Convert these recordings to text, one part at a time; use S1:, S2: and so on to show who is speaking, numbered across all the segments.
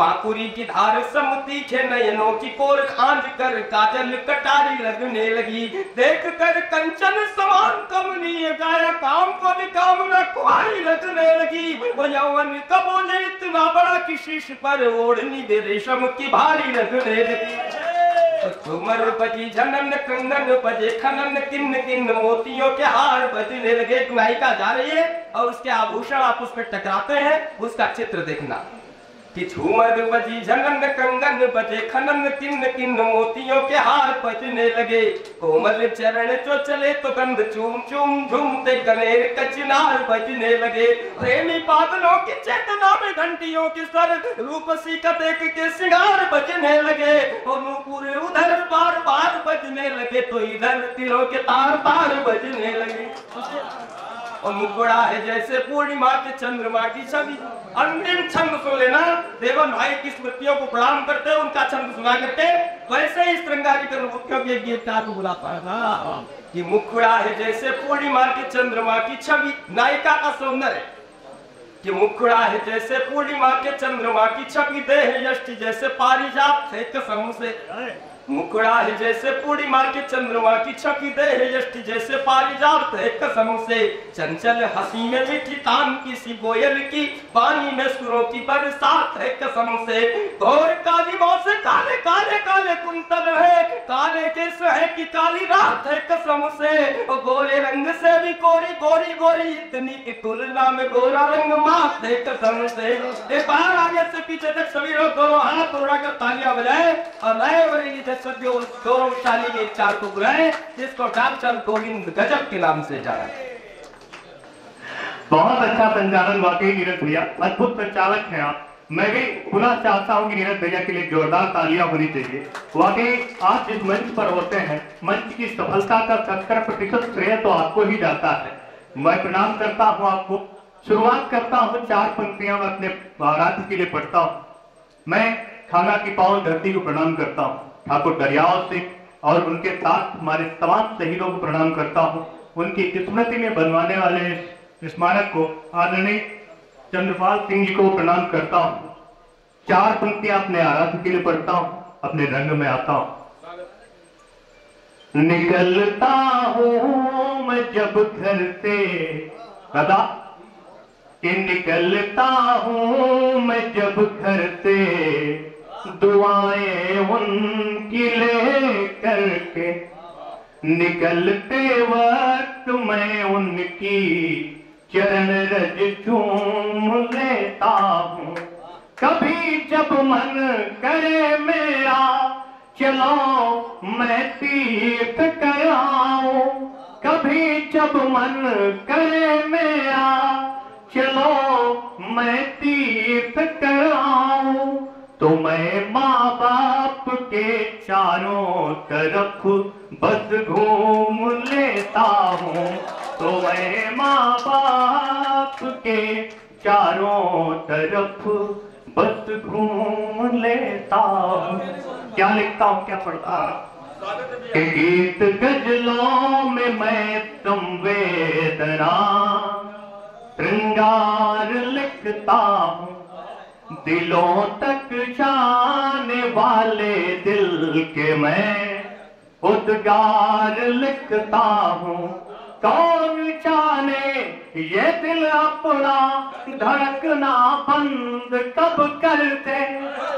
S1: पाकुरी की धार समुती खे नयनों की कोर खांज कर काजल कटारी लगने लगी। देख कर कंचन समान कमनीय गाया काम को भी काम न कुआरी लगने लगी। वो यौवन कबोले, इतना बड़ा कि शीश पर ओढ़नी दे रेशम की भारी लगने लगी। झूमर बजी झनन कंगन बजे खनन किन्न किन्न मोतियों के हार बजने लगे। नायिका जा रही है और उसके आभूषण आप उस पर टकराते हैं, उसका चित्र देखना। झूमर बजी झनन कंगन बजे, खनन किन्न किन्न मोतियों के हार बजने लगे। कोमल चरण जो चले तो गंध चूम चूम झूमते गलेर कचनार बजने लगे। प्रेमी बादलों की चेतना में घंटियों की स्वर रूपसी का देख के सिंगार बजने लगे। और उधर बार बार बजने लगे तो इधर तिलों के तार तार बजने लगे। और मुखड़ा है जैसे पूर्णिमा के चंद्रमा की छवि। अंतिम छंद सुन लेना। देवन भाई की स्मृतियों को प्रणाम करते उनका छंद सुना करते वैसे ही श्रृंगारी कर मुख्यों के गीतकार को बुलाता है कि मुखड़ा है जैसे पूर्णिमा की चंद्रमा की छवि। नायिका का सौंदर्य। कि मुखड़ा है जैसे पूर्णिमा के चंद्रमा की छवि। देह यष्टि जैसे पारिजात कसम से। मुखड़ा है जैसे पूर्णिमा के चंद्रमा की छवि देह यष्टि जैसे पारिजात है, कसम से। चंचल हँसी में मीठी तान की सी कोयल की पानी में सुरों की बरसात है, कसम से। घोर काली से काले काले काले कुंतल है, काले केस है कि काली रात है, कसम से। और गोरे रंग से भी गोरी गोरी गोरी, इतनी की तुलना में गोरा रंग मात है, कसम से। बार आगे से पीछे तक सभी लोग दोनों हाथ उड़ाकर तालियाँ बजाए और नए बरेली गौरवशाली के चार टुकड़े हैं, जिसको डॉक्टर गोविंद गजब के नाम से जाना
S2: बहुत अच्छा संचालन वाकई नीरज भैया। अद्भुत संचालक हैं आप। मैं भी पुनः चाहता हूँ कि नीरज भैया के लिए जोरदार तालियाँ होनी चाहिए। वाकई, आप जिस मंच पर होते हैं, मंच की सफलता का सत्तर प्रतिशत श्रेय तो आपको ही जाता है। मैं प्रणाम करता हूँ आपको। शुरुआत करता हूँ चार पंक्तियाँ, मैं अपने राज्य के लिए पढ़ता हूँ। मैं खाना की पावन धरती को प्रणाम करता हूँ। ठाकुर दरियाव सिंह और उनके साथ हमारे तमाम शहीदों को प्रणाम करता हूँ। उनकी स्मृति में बनवाने वाले स्मारक को आदरणीय चंद्रपाल सिंह जी को प्रणाम करता हूँ। चार पंक्तियाँ अपने आराध्य के लिए पढ़ता हूँ, अपने रंग में आता हूँ। निकलता हूँ मैं जब घर से। दादा कि निकलता हूँ मैं जब घर से। दुआएँ उनकी ले करके निकलते वक्त मैं उनकी चरण रज चूम लेता हूँ। कभी जब मन करे मेरा, चलो मैं तीर्थ कराऊं। कभी जब मन करे मेरा, चलो मैं तीर्थ कराऊं। मैं माँ बाप के चारों तरफ़ बस घूम लेता हूँ। तो मैं माँ बाप के चारों तरफ़ बस घूम लेता हूँ। क्या लिखता हूँ, क्या पढ़ता गीत गजलों में मैं संवेदना श्रृंगार लिखता हूँ। दिलों तक जाने वाले दिल के मैं उद्गार लिखता हूँ। कौन जाने ये दिल अपना धड़कना बंद कब कर दे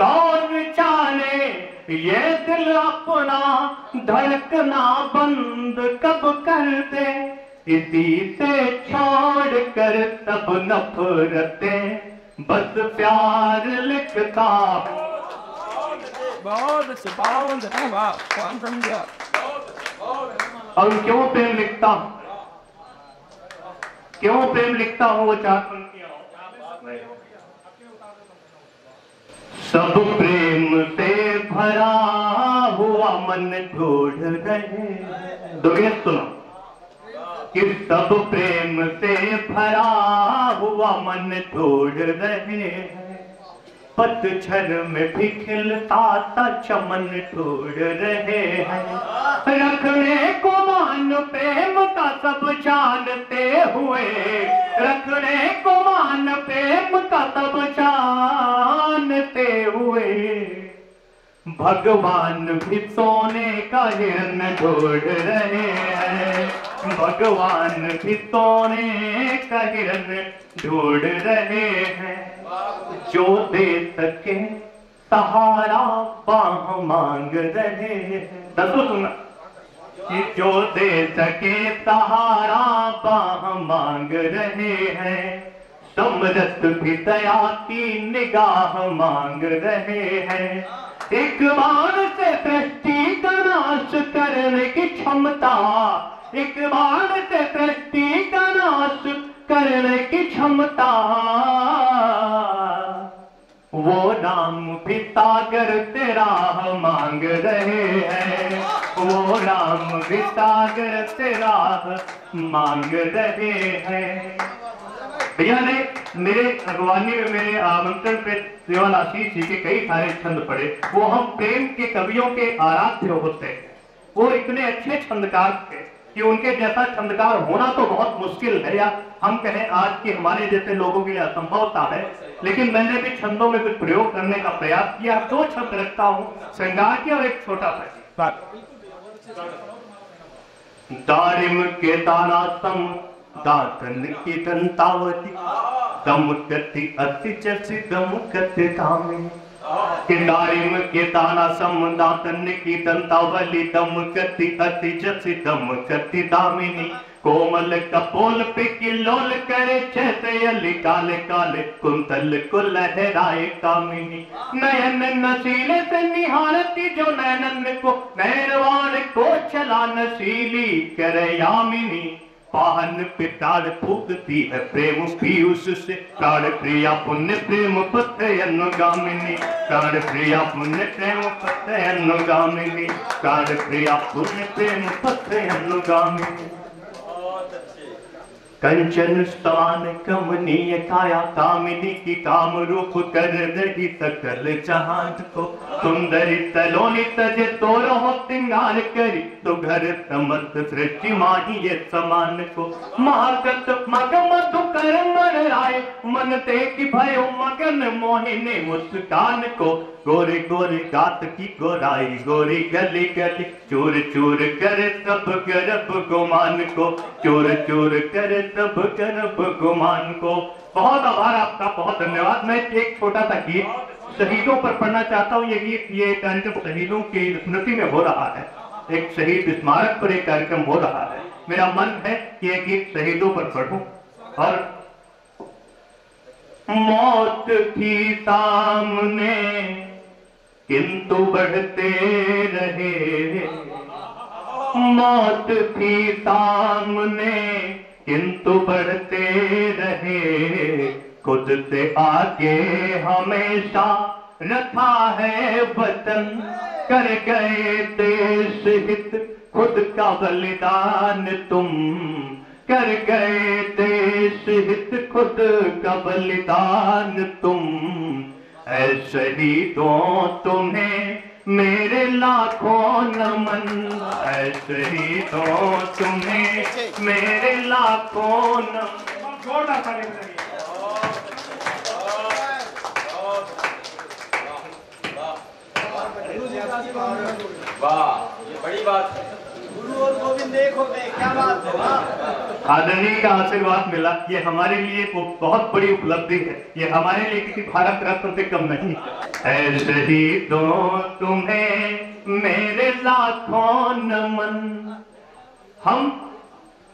S2: कौन जाने ये दिल अपना धड़कना बंद कब कर दे इसी से छोड़ कर सब नफरतें बस प्यार लिखता।
S1: बहुत अच्छे
S2: और क्यों प्रेम लिखता? हूँ क्यों प्रेम लिखता हूँ वो चार? सब प्रेम से भरा हुआ मन ढूंढ रहे। दोगे सुनो। कि सब प्रेम से भरा हुआ मन ढूंढ रहे। हैं पतझर में भी खिलता था चमन ढूंढ रहे। हैं रखने को मान प्रेम का सब जानते हुए। रखने को मान प्रेम का तब जानते हुए। भगवान भी सोने का हिरन ढूंढ रहे हैं। भगवान भी हिरन ढूंढ रहे हैं। जो दे सके सहारा बाह मांग रहे हैं। दसो सुना कि जो दे सके सहारा बाह मांग रहे हैं समरत भी दया की निगाह मांग रहे हैं। एक बार से बार से दृष्टि का नाश करने की क्षमता। वो नाम भी सागर तेरा मांग रहे हैं। वो नाम भी सागर तेरा मांग रहे हैं। भैया ने मेरे अगवानी में मेरे आमंत्रण पे सेवाल आशीष जी के कई सारे छंद पढ़े वो हम प्रेम के कवियों के आराध्य होते हैं। वो इतने अच्छे छंदकार थे। कि उनके जैसा छंदकार होना तो बहुत मुश्किल है या हम कहें आज के हमारे जैसे लोगों के लिए असंभवता है, लेकिन मैंने भी छंदों में कुछ प्रयोग करने का प्रयास किया। दो छंद रखता हूँ, श्रृंगार की और एक छोटा सा। दारिम के दाना सम, दातन की दंतावती, दमुकति अति चसी दमुकति दामिनी किंडारिम के दाना सम दातन की दंतावली दमुकति अति चसी दमुकति दामिनी। कोमल कपोल पे किलोल करे जैसे अली, काले काले कुंतल को लहराए कामिनी। नयन नशीले से निहारती जो नैनन को नैनवान को चला नशीली करे यामिनी। पाहन पे ताड़ फूकती है प्रेम पीयूष से। प्राण प्रिया पुण्य प्रेम पत्र अनुगामिनी। प्राण प्रिया पुण्य प्रेम पत्र अनुगामिनी। प्राण प्रिया पुण्य प्रेम पत्र अनुगामिनी। कंचन स्तवान कमनीय काया कामिनी की काम रूप कर दही सकल जहान को। सुंदरी तलोनी तजे तो रहो सिंगार करी तो घर समस्त सृष्टि माही ये समान को। महागत मगम मधु कर मन ते की भयो मगन मोहिनी मुस्कान को। गोरे गोरे गात की गोराई, गोरी गली गली, चूर चूर करे सब गर्भ गुमान को। चूर चूर करे सब गर्भ गुमान को। बहुत आभार आपका, बहुत धन्यवाद। मैं एक छोटा सा गीत शहीदों पर पढ़ना चाहता हूँ। ये गीत, ये कार्यक्रम शहीदों की स्मृति में हो रहा है। एक शहीद स्मारक पर एक कार्यक्रम हो रहा है। मेरा मन है कि ये गीत शहीदों पर पढ़ूं। और मौत थी सामने, किंतु बढ़ते रहे। मौत थी सामने, किंतु बढ़ते रहे। खुद से आगे हमेशा रखा है वतन, कर गए देश हित, खुद का बलिदान तुम। कर गए देश हित खुद का बलिदान तुम। ऐ शहीदों, तुम्हें मेरे लाखों नमन। ऐ शहीदों, तुम्हें मेरे लाखों नमन।
S3: वाह ये बड़ी बात है
S4: हो है
S2: आदरणीय का आशीर्वाद मिला। ये हमारे लिए बहुत बड़ी उपलब्धि है। ये हमारे लिए किसी भारत रत्न से कम नहीं। है ऐ शहीदों तुम्हें मेरे लाखों नमन। हम,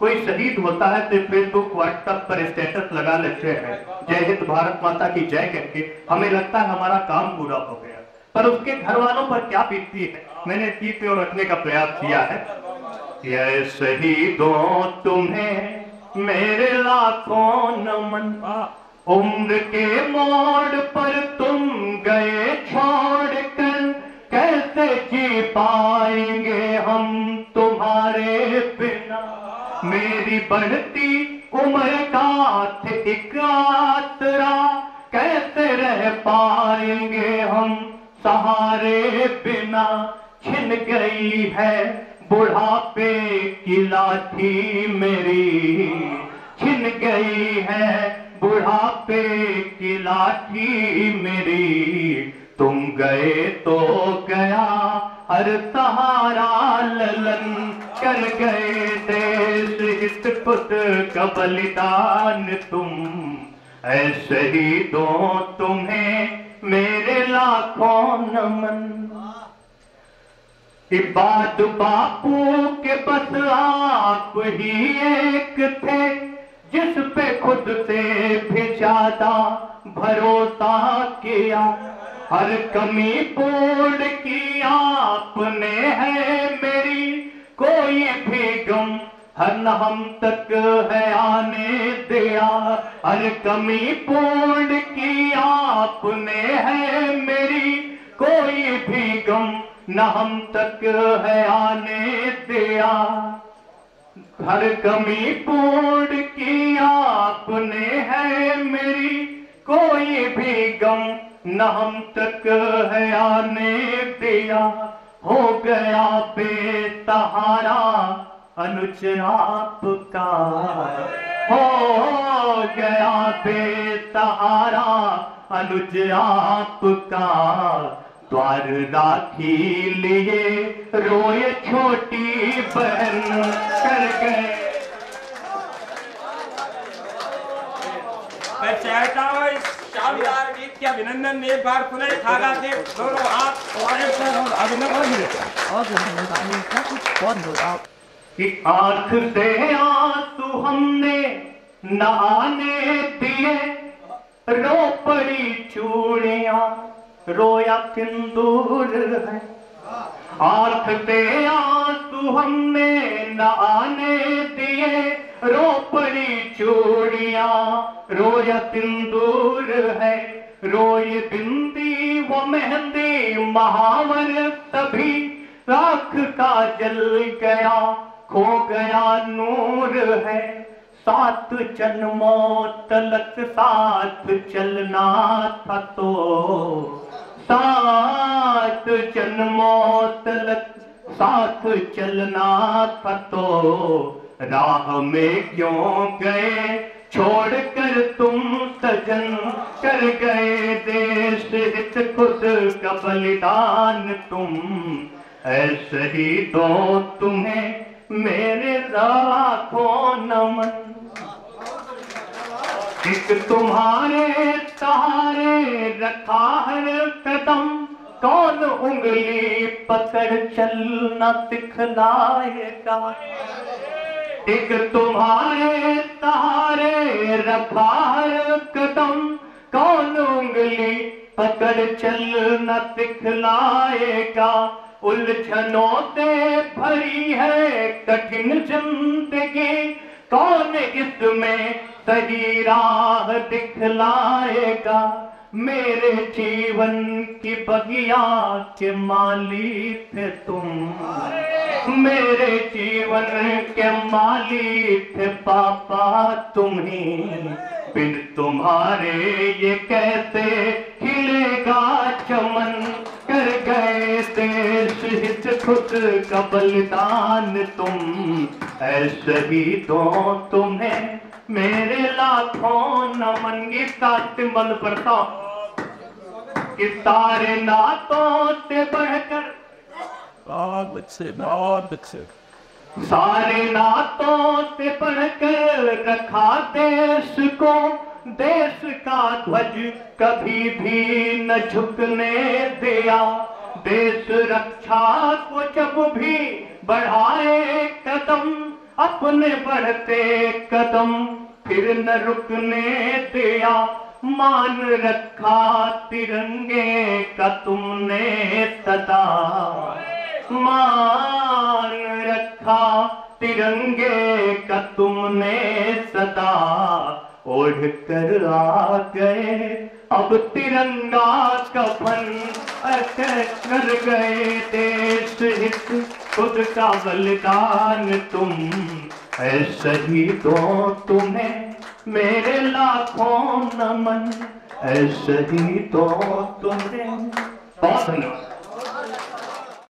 S2: कोई शहीद होता है तो फेसबुक व्हाट्सएप पर स्टेटस लगा लेते हैं। जय हिंद भारत माता की जय करके। हमें लगता है हमारा काम पूरा हो गया। पर उसके घर वालों पर क्या बीतती है? मैंने चीज़ रखने का प्रयास किया है। ये दो तुम्हें मेरे लाखों नमन उम्र के मोड़ पर तुम गए छोड़ कर कैसे जी पाएँगे हम तुम्हारे बिना? मेरी बढ़ती उम्र का एक आसरा। कैसे रह पाएँगे हम सहारे बिना? छिन गई है बुढ़ापे की लाठी मेरी छिन गई है। बुढ़ापे की लाठी मेरी, तुम गए तो गया, हर सहारा ललन कर गए देश हित पुत का बलिदान तुम। ऐसे ही दो तुम्हें मेरे लाखों नमन इबाद बापू के बस आप ही एक थे, जिस पे खुद से भी ज़्यादा भरोसा किया। हर कमी पूर्ण की आपने है मेरी, कोई भी गम हर हम तक है आने दिया। हर कमी पूर्ण की आपने है मेरी, कोई भी गम न हम तक है आने दिया। हर कमी पूर्ण की आपने है मेरी। कोई भी गम न हम तक है आने दिया। हो गया बेसहारा अनुज आपका। हो गया बेतहारा अनुज आपका। द्वार राखी लिए रोए छोटी बहन कर गए।
S1: मैं चाहता हूँ इस शानदार गीत के अभिनंदन एक बार पुनः से दोनों हाथ और अभिनंदन
S2: कि आँख से आँसू हमने नहाने दिए रो पड़ी चूड़िया। रोया सिंदूर है? आँख से आँसू हमने नहाने दिए रो पड़ी चूड़िया रोया सिंदूर है? रोई बिंदी वो मेहंदी महावर तभी राख का जल गया, खो गया नूर है। सात जन्मों तलक साथ चलना था तो। सात जन्मों तलक साथ चलना था तो राह में क्यों गए? छोड़ कर तुम सजन कर गए देश हित खुद का बलिदान तुम। ऐसे ही दो तुम्हें मेरे लाखों नमन एक तुम्हारे तारे रखा हर कदम, कौन उंगली पकड़ चलना सिखलाएगा? एक तुम्हारे तारे रखा हर कदम, कौन उंगली पकड़ चलना सिखलाएगा? उलझनों से भरी है कठिन ज़िंदगी, कौन इसमें सही राह दिखलाएगा। मेरे जीवन की बगिया के माली थे तुम। मेरे जीवन के माली थे पापा तुम्ही बिन तुम्हारे ये कैसे खिलेगा चमन? कर गए देश खुद का बलिदान तुम। ऐसे ही दो तुम्हें मेरे लाखों नमन गीता सिमल प्रताप कि सारे नातों से बढ़कर सारे नातों से बढ़कर रखा देश को देश का ध्वज कभी भी न झुकने दिया। देश रक्षा को जब भी बढ़ाए कदम अपने बढ़ते कदम, फिर न रुकने दिया। मान रखा तिरंगे का तुमने सदा। मान रखा तिरंगे का तुमने सदा। ओढ़ कर आ गए, अब तिरंगा कफन कर गए देश हित। खुद का बलिदान तुम ही दो तुम्हें मेरे लाखों नमन ही दो तुम्हें। बहुत धन्यवाद।